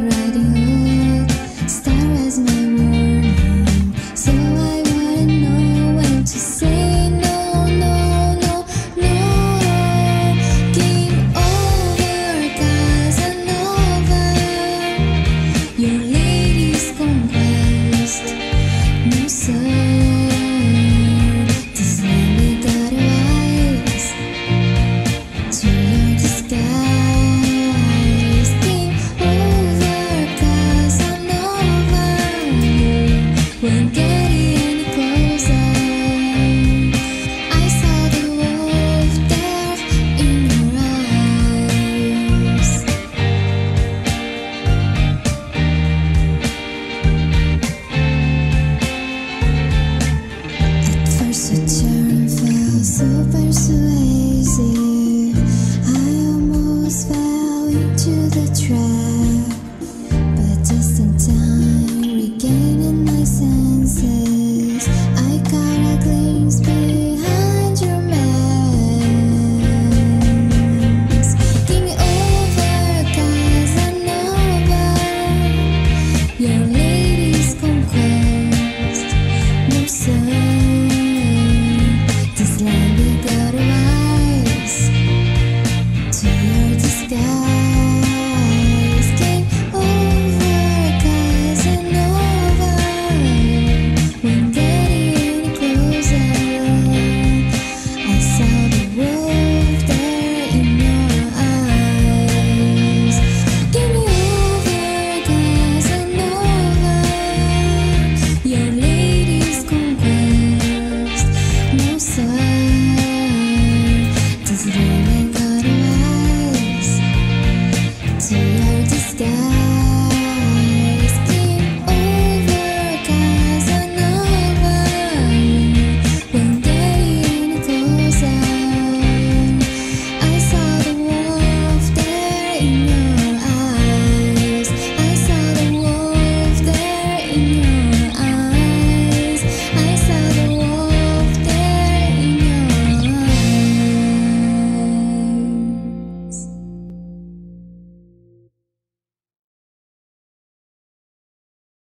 ready.